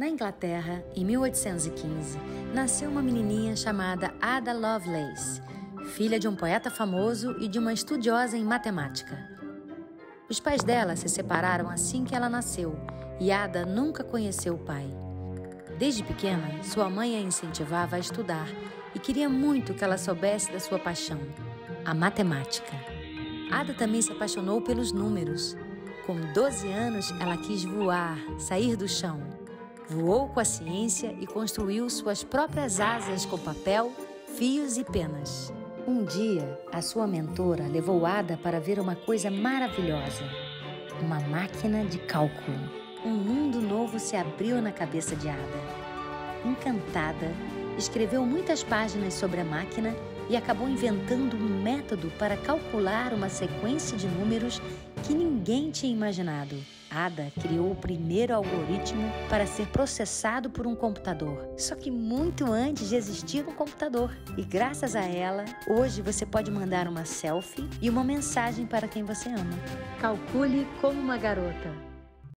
Na Inglaterra, em 1815, nasceu uma menininha chamada Ada Lovelace, filha de um poeta famoso e de uma estudiosa em matemática. Os pais dela se separaram assim que ela nasceu e Ada nunca conheceu o pai. Desde pequena, sua mãe a incentivava a estudar e queria muito que ela soubesse da sua paixão, a matemática. Ada também se apaixonou pelos números. Com 12 anos, ela quis voar, sair do chão voou com a ciência e construiu suas próprias asas com papel, fios e penas. Um dia, a sua mentora levou Ada para ver uma coisa maravilhosa: uma máquina de cálculo. Um mundo novo se abriu na cabeça de Ada. Encantada, escreveu muitas páginas sobre a máquina e acabou inventando um método para calcular uma sequência de números que ninguém tinha imaginado. Ada criou o primeiro algoritmo para ser processado por um computador, só que muito antes de existir um computador. E graças a ela, hoje você pode mandar uma selfie e uma mensagem para quem você ama. Calcule como uma garota.